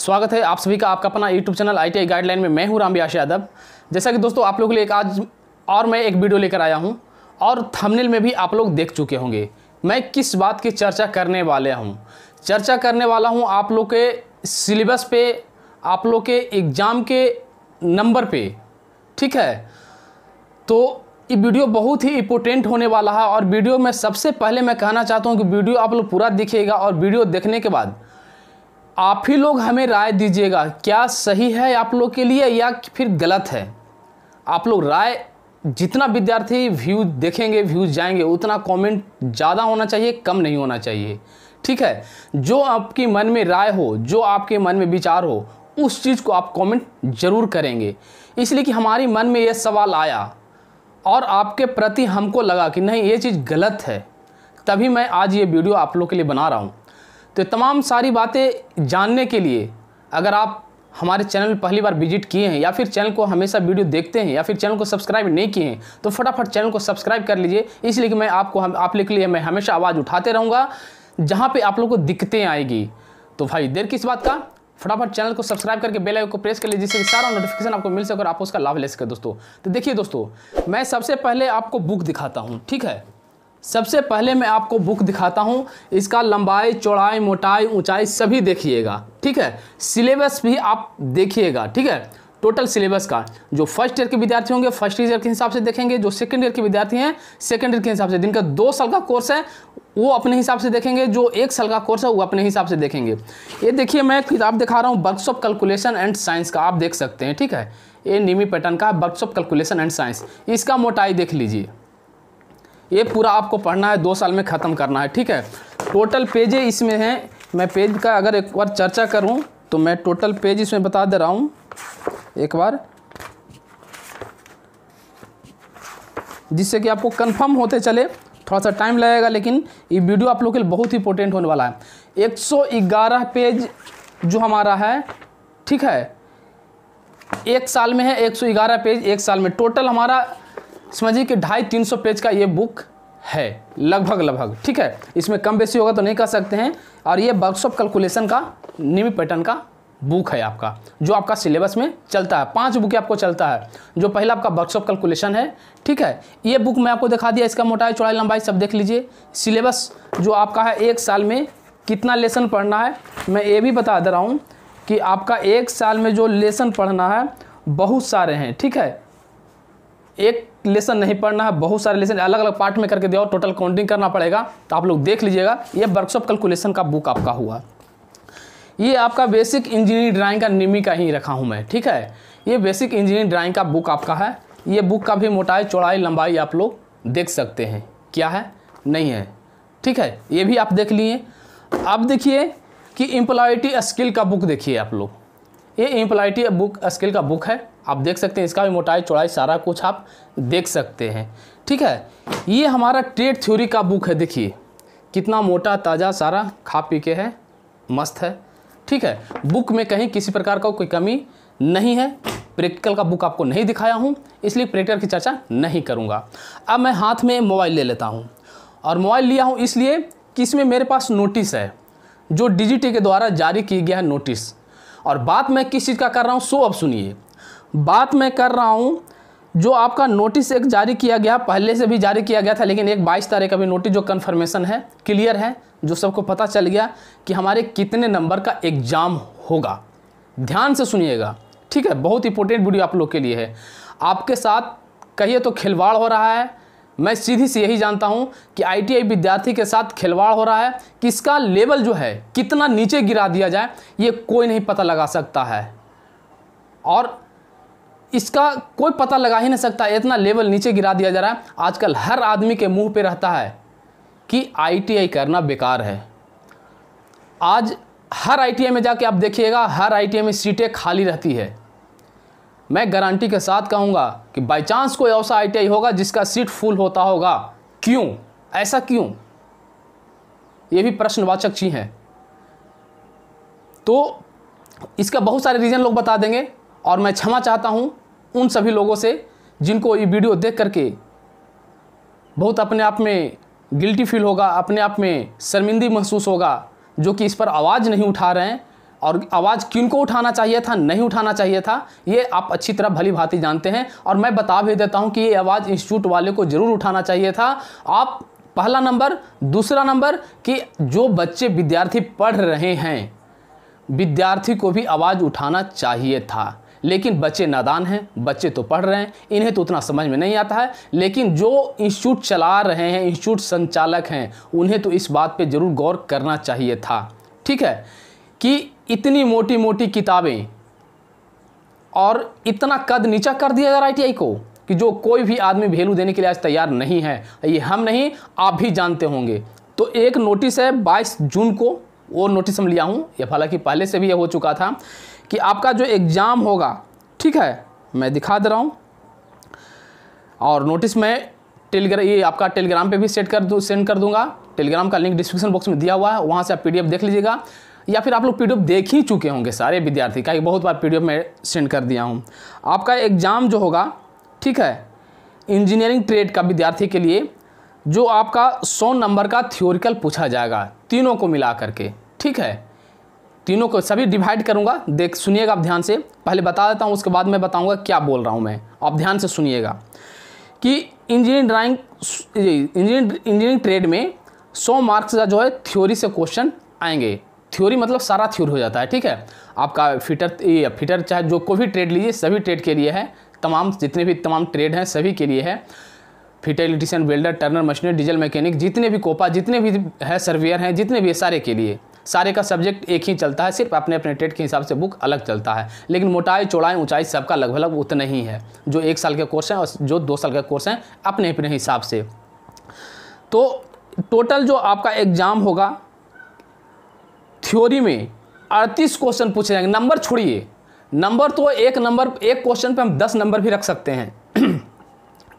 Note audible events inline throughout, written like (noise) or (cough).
स्वागत है आप सभी का आपका अपना यूट्यूब चैनल आई गाइडलाइन में। मैं हूँ राम व्यास यादव जैसा कि दोस्तों, आप लोगों के लिए एक आज और मैं एक वीडियो लेकर आया हूँ और थंबनेल में भी आप लोग देख चुके होंगे। मैं किस बात की चर्चा करने वाले हूँ? चर्चा करने वाला हूँ आप लोग के सिलेबस पे, आप लोग के एग्ज़ाम के नंबर पे। ठीक है? तो ये वीडियो बहुत ही इम्पोर्टेंट होने वाला है और वीडियो में सबसे पहले मैं कहना चाहता हूँ कि वीडियो आप लोग पूरा देखिएगा और वीडियो देखने के बाद आप ही लोग हमें राय दीजिएगा, क्या सही है आप लोग के लिए या फिर गलत है? आप लोग राय, जितना विद्यार्थी व्यू देखेंगे व्यूज़ जाएँगे, उतना कमेंट ज़्यादा होना चाहिए, कम नहीं होना चाहिए। ठीक है? जो आपके मन में राय हो, जो आपके मन में विचार हो, उस चीज़ को आप कमेंट ज़रूर करेंगे। इसलिए कि हमारे मन में यह सवाल आया और आपके प्रति हमको लगा कि नहीं, ये चीज़ गलत है। तभी मैं आज ये वीडियो आप लोग के लिए बना रहा हूँ। तो तमाम सारी बातें जानने के लिए अगर आप हमारे चैनल पहली बार विज़िट किए हैं या फिर चैनल को हमेशा वीडियो देखते हैं या फिर चैनल को सब्सक्राइब नहीं किए हैं तो फटाफट चैनल को सब्सक्राइब कर लीजिए। इसलिए कि मैं आपको हम, आप के लिए मैं हमेशा आवाज़ उठाते रहूँगा, जहाँ पे आप लोग को दिक्कतें आएगी। तो भाई, देर किस बात का? फटाफट चैनल को सब्सक्राइब करके बेल आइकन को प्रेस कर लीजिए, जिससे सारा नोटिफिकेशन आपको मिल सके और आप उसका लाभ ले सके दोस्तों। तो देखिए दोस्तों, मैं सबसे पहले आपको बुक दिखाता हूँ, ठीक है? सबसे पहले मैं आपको बुक दिखाता हूँ। इसका लंबाई, चौड़ाई, मोटाई, ऊंचाई सभी देखिएगा, ठीक है? सिलेबस भी आप देखिएगा, ठीक है? टोटल सिलेबस का, जो फ़र्स्ट ईयर के विद्यार्थी होंगे फ़र्स्ट ईयर के हिसाब से देखेंगे, जो सेकंड ईयर के विद्यार्थी हैं सेकंड ईयर के हिसाब से, जिनका दो साल का कोर्स है, वो अपने हिसाब से देखेंगे, जो एक साल का कोर्स है, वो अपने हिसाब से देखेंगे। ये देखिए, मैं किताब दिखा रहा हूँ वर्कशॉप कैलकुलेशन एंड साइंस का, आप देख सकते हैं, ठीक है? ये निमी पैटर्न का वर्कशॉप कैलकुलेशन एंड साइंस इसका मोटाई देख लीजिए। ये पूरा आपको पढ़ना है, दो साल में ख़त्म करना है, ठीक है? टोटल पेजें इसमें हैं। मैं पेज का अगर एक बार चर्चा करूँ तो मैं टोटल पेज इसमें बता दे रहा हूँ। एक बार। जिससे कि आपको कंफर्म होते चले। थोड़ा सा टाइम लगेगा, लेकिन ये वीडियो आप लोग के लिए बहुत ही इंपॉर्टेंट होने वाला है। 111 पेज जो हमारा है, ठीक है? एक साल में है 111 पेज एक साल में। टोटल हमारा समझिए कि ढाई तीन सौ पेज का ये बुक है, लगभग लगभग, ठीक है? इसमें कम बेसी होगा तो नहीं कर सकते हैं। और ये वर्कशॉप कैलकुलेशन का निमी पैटर्न का बुक है आपका, जो आपका सिलेबस में चलता है। पाँच बुक आपको चलता है, जो पहला आपका वर्कशॉप कैलकुलेशन है, ठीक है? ये बुक मैं आपको दिखा दिया, इसका मोटाई, चौड़ाई, लंबाई सब देख लीजिए। सिलेबस जो आपका है, एक साल में कितना लेसन पढ़ना है? मैं ये भी बता दे रहा हूँ कि आपका एक साल में जो लेसन पढ़ना है, बहुत सारे हैं, ठीक है? एक लेसन नहीं पढ़ना है, बहुत सारे लेसन अलग अलग पार्ट में करके दिया और टोटल काउंटिंग करना पड़ेगा। तो आप लोग देख लीजिएगा, ये वर्कशॉप कैलकुलेशन का बुक आपका हुआ। ये आपका बेसिक इंजीनियरिंग ड्राइंग का निमी का ही रखा हूँ मैं, ठीक है? ये बेसिक इंजीनियरिंग ड्राइंग का बुक आपका है। ये बुक का भी मोटाई, चौड़ाई, लंबाई आप लोग देख सकते हैं। क्या है? नहीं है। ठीक है, ये भी आप देख लिए। अब देखिए कि इम्प्लॉयटी स्किल का बुक देखिए आप लोग। ये इम्प्लॉयटी बुक स्किल का बुक है। आप देख सकते हैं, इसका भी मोटाई, चौड़ाई, सारा कुछ आप देख सकते हैं। ठीक है? ये हमारा ट्रेड थ्योरी का बुक है, देखिए। कितना मोटा, ताज़ा, सारा, खा पी के है, मस्त है। ठीक है? बुक में कहीं किसी प्रकार का कोई कमी नहीं है। प्रैक्टिकल का बुक आपको नहीं दिखाया हूँ, इसलिए प्रैक्टिकल की चर्चा नहीं करूँगा। अब मैं हाथ में मोबाइल ले लेता हूँ। और मोबाइल लिया हूँ इसलिए कि इसमें मेरे पास नोटिस है, जो डिजिटी के द्वारा जारी किया गया है नोटिस और बात मैं किस चीज़ का कर रहा हूँ सो अब सुनिए। बात मैं कर रहा हूँ, जो आपका नोटिस एक जारी किया गया, पहले से भी जारी किया गया था, लेकिन एक बाईस तारीख का भी नोटिस जो कन्फर्मेशन है क्लियर है, जो सबको पता चल गया कि हमारे कितने नंबर का एग्ज़ाम होगा। ध्यान से सुनिएगा, ठीक है? बहुत इंपॉर्टेंट वीडियो आप लोग के लिए है। आपके साथ कहिए तो खिलवाड़ हो रहा है। मैं सीधी से यही जानता हूँ कि आईटीआई विद्यार्थी के साथ खिलवाड़ हो रहा है, कि इसका लेवल जो है, कितना नीचे गिरा दिया जाए, ये कोई नहीं पता लगा सकता है। और इसका कोई पता लगा ही नहीं सकता, इतना लेवल नीचे गिरा दिया जा रहा है। आजकल हर आदमी के मुँह पे रहता है कि आईटीआई करना बेकार है। आज हर आईटीआई में जाके आप देखिएगा, हर आईटीआई में सीटें खाली रहती है। मैं गारंटी के साथ कहूँगा कि बाई चांस कोई ऐसा आईटीआई होगा जिसका सीट फुल होता होगा। क्यों? ऐसा क्यों? ये भी प्रश्नवाचक चीज़ है। तो इसका बहुत सारे रीज़न लोग बता देंगे। और मैं क्षमा चाहता हूँ उन सभी लोगों से जिनको ये वीडियो देख करके बहुत अपने आप में गिल्टी फील होगा, अपने आप में शर्मिंदी महसूस होगा, जो कि इस पर आवाज़ नहीं उठा रहे हैं। और आवाज़ किन को उठाना चाहिए था, नहीं उठाना चाहिए था, ये आप अच्छी तरह भली भांति जानते हैं। और मैं बता भी देता हूँ कि ये आवाज़ इंस्टीट्यूट वाले को ज़रूर उठाना चाहिए था। आप पहला नंबर, दूसरा नंबर, कि जो बच्चे विद्यार्थी पढ़ रहे हैं, विद्यार्थी को भी आवाज़ उठाना चाहिए था। लेकिन बच्चे नादान हैं, बच्चे तो पढ़ रहे हैं, इन्हें तो उतना समझ में नहीं आता है। लेकिन जो इंस्टीट्यूट चला रहे हैं, इंस्टीट्यूट संचालक हैं, उन्हें तो इस बात पे ज़रूर गौर करना चाहिए था। ठीक है? कि इतनी मोटी मोटी किताबें और इतना कद नीचा कर दिया जा रहा है को कि जो कोई भी आदमी वैल्यू देने के लिए आज तैयार नहीं है। ये हम नहीं, आप भी जानते होंगे। तो एक नोटिस है 22 जून को, वो नोटिस हम लिया हूँ, या हालाँकि पहले से भी यह हो चुका था। कि आपका जो एग्ज़ाम होगा, ठीक है, मैं दिखा दे रहा हूँ। और नोटिस मैं टेलीग्राम ये आपका टेलीग्राम पे भी सेट कर दूँ, सेंड कर दूँगा। टेलीग्राम का लिंक डिस्क्रिप्शन बॉक्स में दिया हुआ है, वहाँ से आप पीडीएफ देख लीजिएगा। या फिर आप लोग पीडीएफ देख ही चुके होंगे, सारे विद्यार्थी का बहुत बार पीडीएफ में सेंड कर दिया हूँ। आपका एग्ज़ाम जो होगा, ठीक है, इंजीनियरिंग ट्रेड का विद्यार्थी के लिए, जो आपका सौ नंबर का थ्योरिकल पूछा जाएगा, तीनों को मिला करके, ठीक है। तीनों को सभी डिवाइड करूँगा। देख, सुनिएगा आप ध्यान से। पहले बता देता हूँ, उसके बाद मैं बताऊँगा क्या बोल रहा हूँ मैं। आप ध्यान से सुनिएगा कि engineering drawing engineering engineering trade में सौ मार्क्स का जो है थ्योरी से क्वेश्चन आएँगे। थ्योरी मतलब सारा थ्योरी हो जाता है, ठीक है? आपका फिटर ये फिटर चाहे जो कोई भी ट्रेड लीजिए, सभी ट्रेड के लिए है। तमाम, जितने भी तमाम ट्रेड हैं, सभी के लिए है। Fitter electrician welder turner machinery diesel mechanic जितने भी कोपा जितने भी है सर्वेयर हैं, जितने भी है, सारे के लिए। सारे का सब्जेक्ट एक ही चलता है, सिर्फ़ अपने अपने ट्रेड के हिसाब से बुक अलग चलता है। लेकिन मोटाई, चौड़ाई, ऊंचाई सबका लगभग उतना ही है, जो एक साल के कोर्स हैं और जो दो साल का कोर्स हैं अपने अपने हिसाब से। तो टोटल जो आपका एग्ज़ाम होगा थ्योरी में अड़तीस क्वेश्चन पूछे जाएँगे। नंबर छोड़िए। नंबर तो एक नंबर एक क्वेश्चन पे हम दस नंबर भी रख सकते हैं। (clears throat)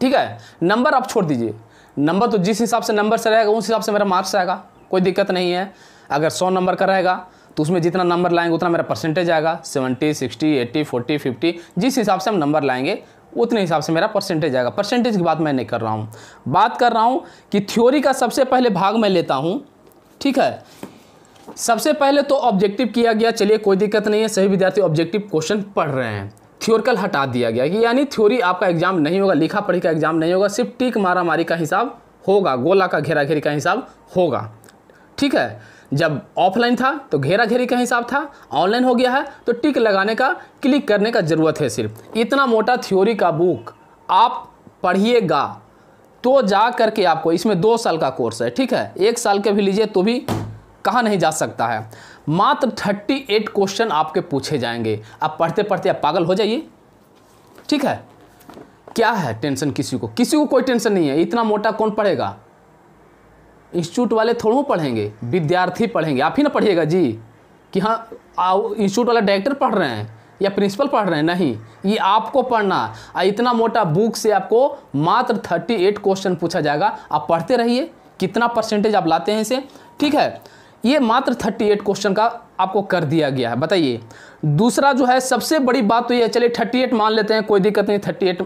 ठीक है? नंबर आप छोड़ दीजिए। नंबर तो जिस हिसाब से नंबर से रहेगा, उस हिसाब से मेरा मार्क्स आएगा। कोई दिक्कत नहीं है। अगर सौ नंबर का रहेगा तो उसमें जितना नंबर लाएँगे, उतना मेरा परसेंटेज आएगा। Seventy, sixty eighty forty, fifty, जिस हिसाब से हम नंबर लाएँगे, उतने हिसाब से मेरा परसेंटेज आएगा। परसेंटेज की बात मैं नहीं कर रहा हूँ। बात कर रहा हूँ कि थ्योरी का सबसे पहले भाग मैं लेता हूँ। ठीक है? सबसे पहले तो ऑब्जेक्टिव किया गया। चलिए, कोई दिक्कत नहीं है। सभी विद्यार्थी ऑब्जेक्टिव क्वेश्चन पढ़ रहे हैं। थ्योरिकल हटा दिया गया। कि यानी थ्योरी आपका एग्ज़ाम नहीं होगा लिखा पढ़ी का एग्ज़ाम नहीं होगा। सिर्फ़ टीक मारा मारी का हिसाब होगा। गोला का घेरा घेरी का हिसाब होगा। ठीक है? जब ऑफलाइन था तो घेरा घेरी का हिसाब था, ऑनलाइन हो गया है तो टिक लगाने का, क्लिक करने का ज़रूरत है सिर्फ़। इतना मोटा थ्योरी का बुक आप पढ़िएगा तो जा करके आपको, इसमें दो साल का कोर्स है, ठीक है? एक साल के भी लीजिए तो भी कहाँ नहीं जा सकता है। मात्र थर्टी एट क्वेश्चन आपके पूछे जाएँगे। आप पढ़ते पढ़ते आप पागल हो जाइए। ठीक है? क्या है टेंशन किसी को? किसी को कोई टेंशन नहीं है। इतना मोटा कौन पढ़ेगा? इंस्टीट्यूट वाले थोड़ों पढ़ेंगे, विद्यार्थी पढ़ेंगे। आप ही ना पढ़िएगा, जी। कि हाँ इंस्टीट्यूट वाला डायरेक्टर पढ़ रहे हैं या प्रिंसिपल पढ़ रहे हैं? नहीं, ये आपको पढ़ना। इतना मोटा बुक से आपको मात्र थर्टी एट क्वेश्चन पूछा जाएगा। आप पढ़ते रहिए, कितना परसेंटेज आप लाते हैं इसे? ठीक है? ये मात्र थर्टी एट क्वेश्चन का आपको कर दिया गया है, बताइए। दूसरा जो है, सबसे बड़ी बात तो ये चलिए थर्टी एट मान लेते हैं, कोई दिक्कत नहीं थर्टी एट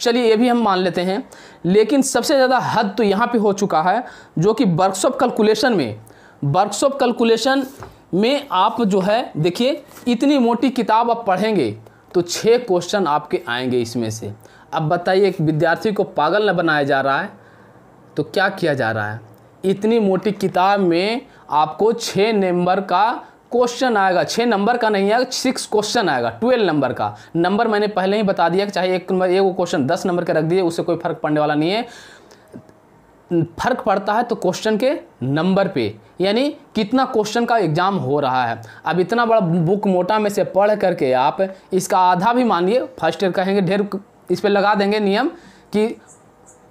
चलिए, ये भी हम मान लेते हैं। लेकिन सबसे ज़्यादा हद तो यहाँ पे हो चुका है, जो कि वर्कशॉप कैलकुलेशन में। वर्कशॉप कैलकुलेशन में आप जो है, देखिए, इतनी मोटी किताब आप पढ़ेंगे तो छः क्वेश्चन आपके आएँगे इसमें से। अब बताइए, एक विद्यार्थी को पागल न बनाया जा रहा है तो क्या किया जा रहा है? इतनी मोटी किताब में आपको छः नंबर का क्वेश्चन आएगा। छः नंबर का नहीं आएगा सिक्स क्वेश्चन आएगा ट्वेल्व नंबर का। नंबर मैंने पहले ही बता दिया कि चाहे एक नंबर, एक वो क्वेश्चन दस नंबर का रख दिए, उससे कोई फ़र्क पड़ने वाला नहीं है। फ़र्क पड़ता है तो क्वेश्चन के नंबर पे। यानी कितना क्वेश्चन का एग्ज़ाम हो रहा है। अब इतना बड़ा बुक मोटा में से पढ़ करके आप इसका आधा भी मानिए। फ़र्स्ट ईयर कहेंगे, ढेर इस पर लगा देंगे नियम कि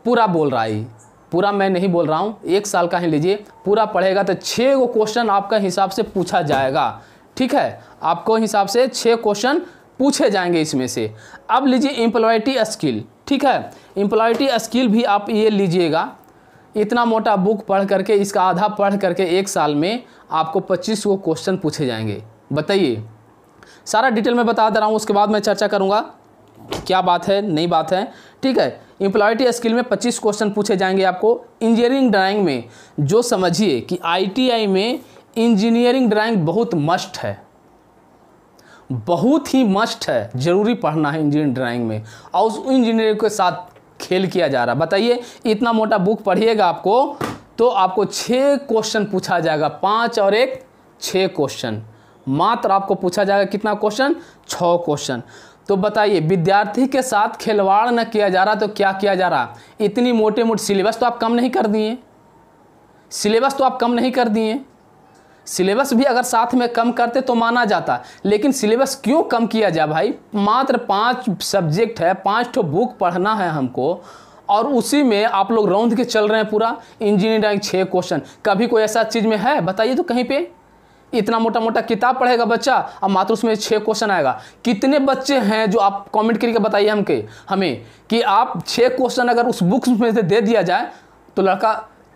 पूरा बोल रहा है। पूरा मैं नहीं बोल रहा हूँ, एक साल का ही लीजिए, पूरा पढ़ेगा तो छः गो क्वेश्चन आपका हिसाब से पूछा जाएगा। ठीक है? आपको हिसाब से छः क्वेश्चन पूछे जाएँगे इसमें से। अब लीजिए एम्प्लॉयटी स्किल ठीक है? एम्प्लॉयटी स्किल भी आप ये लीजिएगा। इतना मोटा बुक पढ़ करके, इसका आधा पढ़ करके एक साल में आपको पच्चीस गो क्वेश्चन पूछे जाएँगे। बताइए। सारा डिटेल में बता दे रहा हूँ, उसके बाद मैं चर्चा करूँगा। क्या बात है, नई बात है। ठीक है इम्प्लॉयटी स्किल में 25 क्वेश्चन पूछे जाएँगे आपको। इंजीनियरिंग ड्राइंग में जो समझिए कि आईटीआई में इंजीनियरिंग ड्राइंग बहुत मस्ट है। बहुत ही मस्ट है। ज़रूरी पढ़ना है इंजीनियरिंग ड्राइंग में। और उस इंजीनियरिंग के साथ खेल किया जा रहा बताइए, इतना मोटा बुक पढ़िएगा आपको तो आपको छः क्वेश्चन पूछा जाएगा। पाँच और एक छः क्वेश्चन मात्र आपको पूछा जाएगा कितना क्वेश्चन छः क्वेश्चन तो बताइए, विद्यार्थी के साथ खिलवाड़ न किया जा रहा तो क्या किया जा रहा? इतनी मोटे मोटे सिलेबस तो आप कम नहीं कर दिए। सिलेबस तो आप कम नहीं कर दिए। सिलेबस भी अगर साथ में कम करते तो माना जाता, लेकिन सिलेबस क्यों कम किया जाए भाई? मात्र पाँच सब्जेक्ट है, पाँच ठो बुक पढ़ना है हमको, और उसी में आप लोग रौंद के चल रहे हैं पूरा। इंजीनियरिंग छः क्वेश्चन। कभी कोई ऐसा चीज़ में है? बताइए तो कहीं पे। इतना मोटा मोटा किताब पढ़ेगा बच्चा और मात्र उसमें छः क्वेश्चन आएगा। कितने बच्चे हैं जो आप कमेंट करके बताइए हमके? हमें कि आप छः क्वेश्चन अगर उस बुक्स में से दे दिया जाए तो लड़का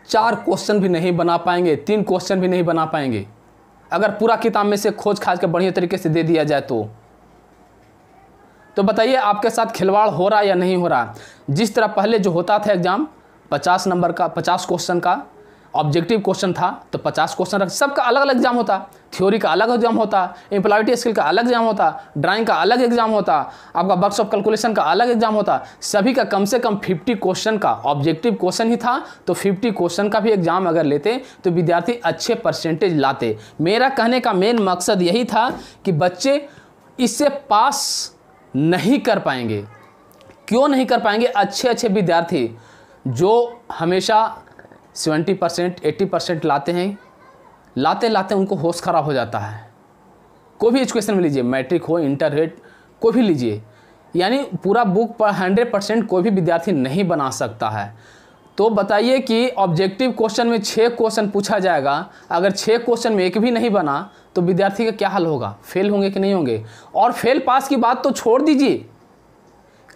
चार क्वेश्चन भी नहीं बना पाएँगे, तीन क्वेश्चन भी नहीं बना पाएँगे। अगर पूरा किताब में से खोज खाज के बढ़िया तरीके से दे दिया जाए तो। तो बताइए आपके साथ खिलवाड़ हो रहा है या नहीं हो रहा? जिस तरह पहले जो होता था एग्ज़ाम पचास नंबर का, पचास क्वेश्चन का ऑब्जेक्टिव क्वेश्चन था तो पचास क्वेश्चन रख, सबका अलग अलग एग्ज़ाम होता। थ्योरी का अलग एग्ज़ाम होता एम्प्लॉयटी स्किल का अलग एग्ज़ाम होता ड्राइंग का अलग एग्ज़ाम होता, आपका वर्क्स ऑफ़ कैलकुलेशन का अलग एग्ज़ाम होता, सभी का कम से कम फिफ्टी क्वेश्चन का ऑब्जेक्टिव क्वेश्चन ही था तो फिफ्टी क्वेश्चन का भी एग्ज़ाम अगर लेते तो विद्यार्थी अच्छे परसेंटेज लाते। मेरा कहने का मेन मकसद यही था कि बच्चे इससे पास नहीं कर पाएँगे। क्यों नहीं कर पाएँगे? अच्छे अच्छे विद्यार्थी, जो हमेशा सेवेंटी परसेंट एट्टी परसेंट लाते हैं। लाते लाते उनको होश खराब हो जाता है। कोई भी एजुकेशन में लीजिए, मैट्रिक हो इंटर हेड कोई भी लीजिए, यानी पूरा बुक पर हंड्रेड परसेंट कोई भी विद्यार्थी नहीं बना सकता है। तो बताइए कि ऑब्जेक्टिव क्वेश्चन में छः क्वेश्चन पूछा जाएगा। अगर छः क्वेश्चन में एक भी नहीं बना तो विद्यार्थी का क्या हल होगा? फेल होंगे कि नहीं होंगे? और फेल पास की बात तो छोड़ दीजिए।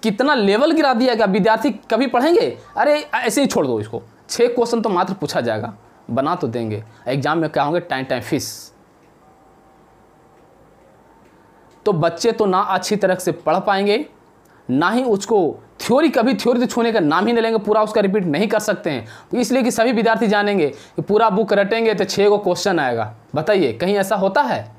कितना लेवल गिरा दिया गया? विद्यार्थी कभी पढ़ेंगे? अरे, ऐसे ही छोड़ दो इसको। छः क्वेश्चन तो मात्र पूछा जाएगा। बना तो देंगे। एग्ज़ाम में क्या होंगे? टाइम टाइम फ़ीस तो बच्चे तो ना अच्छी तरह से पढ़ पाएँगे, ना ही उसको थ्योरी कभी थ्योरी तो छूने का नाम ही नहीं लेंगे, पूरा उसका रिपीट नहीं कर सकते हैं। इसलिए कि सभी विद्यार्थी जानेंगे कि पूरा बुक रटेंगे तो छः को क्वेश्चन आएगा। बताइए, कहीं ऐसा होता है?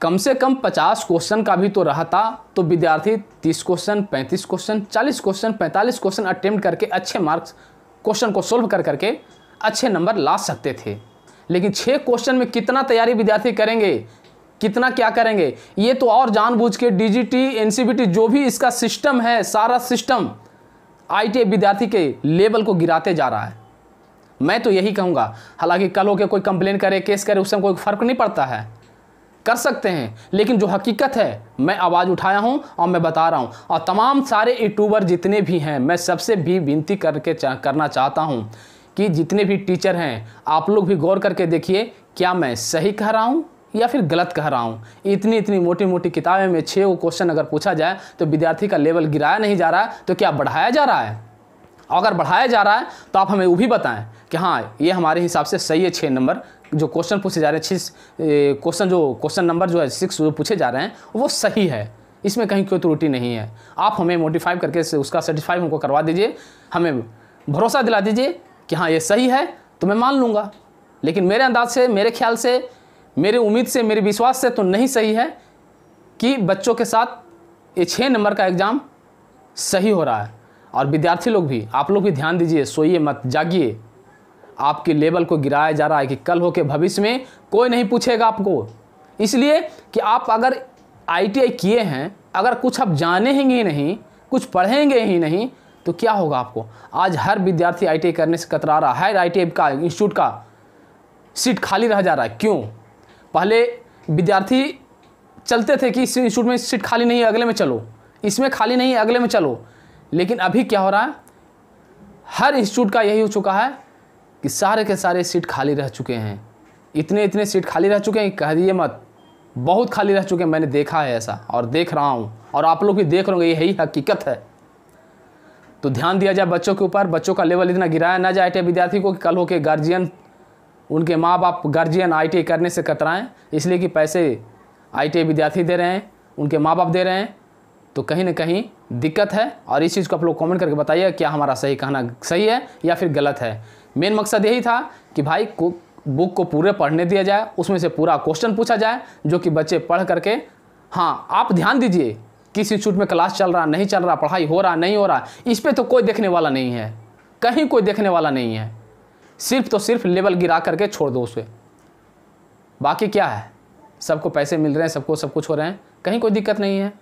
कम से कम पचास क्वेश्चन का भी तो रहा था तो विद्यार्थी तीस क्वेश्चन, पैंतीस क्वेश्चन, चालीस क्वेश्चन, पैंतालीस क्वेश्चन अटेम्प्ट करके अच्छे मार्क्स क्वेश्चन को सोल्व कर करके अच्छे नंबर ला सकते थे। लेकिन छः क्वेश्चन में कितना तैयारी विद्यार्थी करेंगे? कितना क्या करेंगे? ये तो और जानबूझ के डीजीटी एनसीबीटी जो भी इसका सिस्टम है, सारा सिस्टम आईटीआई विद्यार्थी के लेवल को गिराते जा रहा है। मैं तो यही कहूँगा, हालाँकि कल हो के कोई कंप्लेन करे केस करे, उससे कोई फ़र्क नहीं पड़ता है। कर सकते हैं। लेकिन जो हकीकत है मैं आवाज़ उठाया हूँ और मैं बता रहा हूँ। और तमाम सारे यूट्यूबर जितने भी हैं मैं सबसे भी विनती करके चा, करना चाहता हूँ कि जितने भी टीचर हैं आप लोग भी गौर करके देखिए क्या मैं सही कह रहा हूँ या फिर गलत कह रहा हूँ? इतनी इतनी मोटी मोटी किताबें में छः क्वेश्चन अगर पूछा जाए तो विद्यार्थी का लेवल गिराया नहीं जा रहा है तो क्या बढ़ाया जा रहा है? अगर बढ़ाया जा रहा है तो आप हमें वो भी बताएँ कि हाँ ये हमारे हिसाब से सही है छः नंबर। जो क्वेश्चन पूछे जा रहे हैं छः क्वेश्चन जो, क्वेश्चन नंबर जो है सिक्स जो पूछे जा रहे हैं, वो सही है। इसमें कहीं कोई त्रुटि नहीं है। आप हमें मोटिफाई करके उसका सर्टिफाई हमको करवा दीजिए। हमें भरोसा दिला दीजिए कि हाँ ये सही है तो मैं मान लूँगा। लेकिन मेरे अंदाज से, मेरे ख्याल से, मेरे उम्मीद से, मेरे विश्वास से तो नहीं सही है कि बच्चों के साथ ये छः नंबर का एग्ज़ाम सही हो रहा है। और विद्यार्थी लोग भी, आप लोग भी ध्यान दीजिए, सोइए मत, जागिए। आपके लेवल को गिराया जा रहा है कि कल हो के भविष्य में कोई नहीं पूछेगा आपको। इसलिए कि आप अगर आईटीआई किए हैं, अगर कुछ आप जानेंगे ही नहीं, कुछ पढ़ेंगे ही नहीं तो क्या होगा आपको? आज हर विद्यार्थी आईटीआई करने से कतरा रहा है आईटीआई का, इंस्टीट्यूट का सीट खाली रह जा रहा है। क्यों? पहले विद्यार्थी चलते थे कि इस इंस्टीट्यूट में सीट खाली नहीं है अगले में चलो। इसमें खाली नहीं है अगले में चलो। लेकिन अभी क्या हो रहा है? हर इंस्टीट्यूट का यही हो चुका है कि सारे के सारे सीट खाली रह चुके हैं। इतने इतने सीट खाली रह चुके हैं कह दिए मत, बहुत खाली रह चुके हैं। मैंने देखा है ऐसा और देख रहा हूँ और आप लोग भी देख रहे होंगे यही हकीकत है। तो ध्यान दिया जाए बच्चों के ऊपर, बच्चों का लेवल इतना गिराया ना जाए टे विद्यार्थी को कि कल हो के गार्जियन उनके माँ बाप गार्जियन आई करने से कतराएँ। इसलिए कि पैसे आई विद्यार्थी दे रहे हैं, उनके माँ बाप दे रहे हैं। तो कहीं ना कहीं दिक्कत है और इस चीज़ को आप लोग कमेंट करके बताइए, क्या हमारा सही कहना सही है या फिर गलत है। मेन मकसद यही था कि भाई को बुक को पूरे पढ़ने दिया जाए, उसमें से पूरा क्वेश्चन पूछा जाए, जो कि बच्चे पढ़ करके हाँ आप ध्यान दीजिए किस इंस्टीट्यूट में क्लास चल रहा, नहीं चल रहा, पढ़ाई हो रहा, नहीं हो रहा, इस पर तो कोई देखने वाला नहीं है। कहीं कोई देखने वाला नहीं है। सिर्फ़ तो सिर्फ़ लेवल गिरा करके छोड़ दो उसे। बाकी क्या है? सबको पैसे मिल रहे हैं, सबको सब कुछ हो रहे हैं। कहीं कोई दिक्कत नहीं है।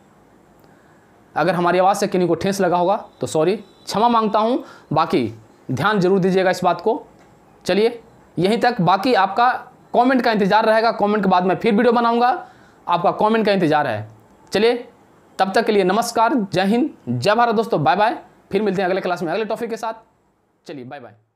अगर हमारी आवाज़ से किन्हीं को ठेस लगा होगा तो सॉरी क्षमा माँगता हूँ। बाकी ध्यान ज़रूर दीजिएगा इस बात को। चलिए, यहीं तक। बाकी आपका कमेंट का इंतज़ार रहेगा। कमेंट के बाद मैं फिर वीडियो बनाऊँगा। आपका कमेंट का इंतज़ार है। चलिए, तब तक के लिए नमस्कार। जय हिंद, जय भारत। दोस्तों बाय बाय फिर मिलते हैं अगले क्लास में अगले टॉपिक के साथ। चलिए बाय बाय